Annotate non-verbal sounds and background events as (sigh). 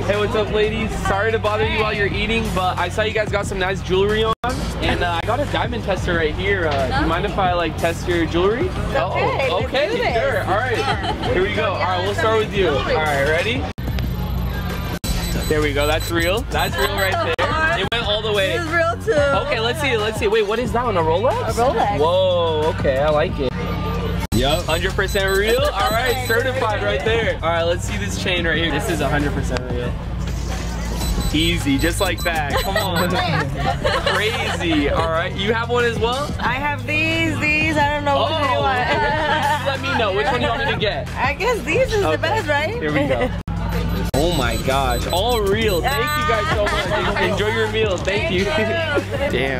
Hey, what's up, ladies? Sorry to bother you while you're eating, but I saw you guys got some nice jewelry on, and uh, I got a diamond tester right here. Uh, do you mind if I like test your jewelry? okay, Oh, okay, sure. All right, here we go. All right, we'll start with you. All right, ready? There we go. That's real. That's real right there. (laughs) It went all the way. This is real too. Okay, let's see. Let's see. Wait, what is that one? A Rolex? A Rolex. Whoa. Okay, I like it. Yep. 100% real. All right, (laughs) certified right there. All right, let's see this chain right here. This is 100% real. Easy, just like that. Come on. (laughs) Crazy. All right, you have one as well? I have these, these. I don't know Oh, which one you want. (laughs) let me know. Which one you want me to get? I guess these is Okay. the best, right? Here we go. Oh my gosh, all real. Thank you guys so much. Enjoy your meal. Thank you. Damn.